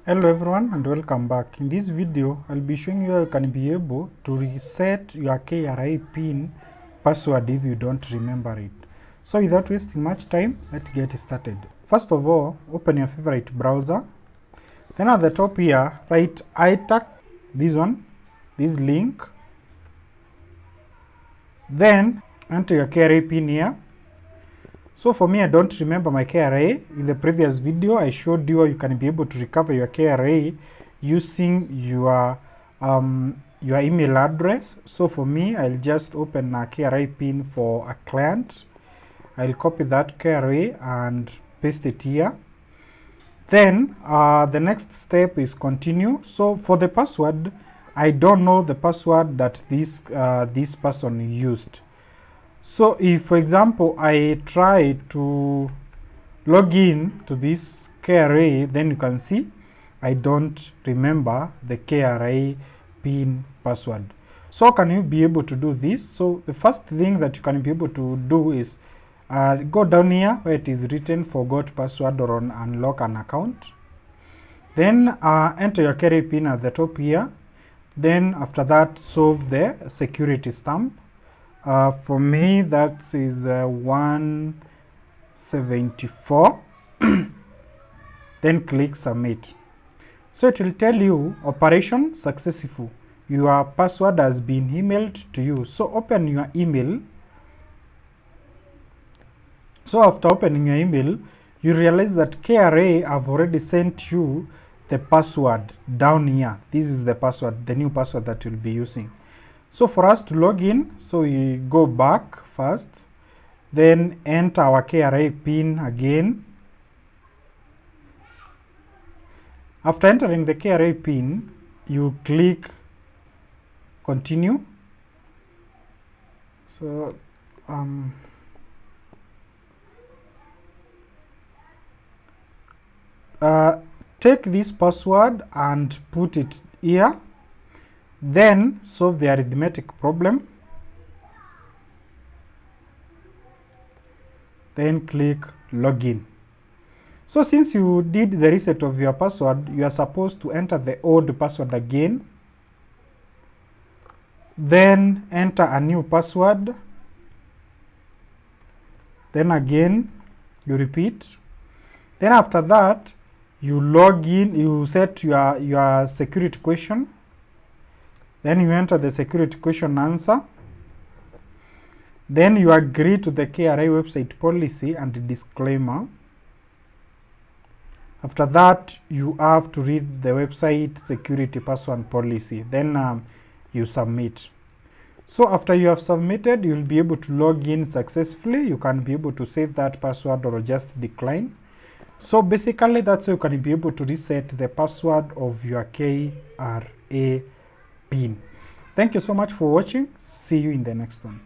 Hello everyone and welcome back. In this video, I'll be showing you how you can be able to reset your KRA PIN password if you don't remember it. So without wasting much time, let's get started. First of all, open your favorite browser. Then at the top here, write ITAC, this one, this link. Then enter your KRA PIN here. So for me, I don't remember my KRA. In the previous video, I showed you how you can be able to recover your KRA using your um, your email address. So for me, I'll just open a KRA pin for a client. I'll copy that KRA and paste it here. Then uh, the next step is continue. So for the password, I don't know the password that this uh, this person used. So if, for example, I try to log in to this KRA, then you can see I don't remember the KRA PIN password. So can you be able to do this? So the first thing that you can be able to do is uh, go down here where it is written forgot password or on unlock an account. Then uh, enter your KRA PIN at the top here. Then after that solve the security stamp. Uh, for me, that is uh, 174. then click submit. So it will tell you operation successful. Your password has been emailed to you. So open your email. So after opening your email, you realize that KRA have already sent you the password down here. This is the password, the new password that you'll be using. So for us to log in, so we go back first, then enter our KRA PIN again. After entering the KRA PIN, you click continue. So um, uh, take this password and put it here then solve the arithmetic problem. Then click login. So since you did the reset of your password you are supposed to enter the old password again. Then enter a new password. Then again you repeat. Then after that you log in you set your your security question then you enter the security question answer. Then you agree to the KRA website policy and disclaimer. After that, you have to read the website security password policy. Then um, you submit. So after you have submitted, you'll be able to log in successfully. You can be able to save that password or just decline. So basically, that's how you can be able to reset the password of your KRA pin. Thank you so much for watching. See you in the next one.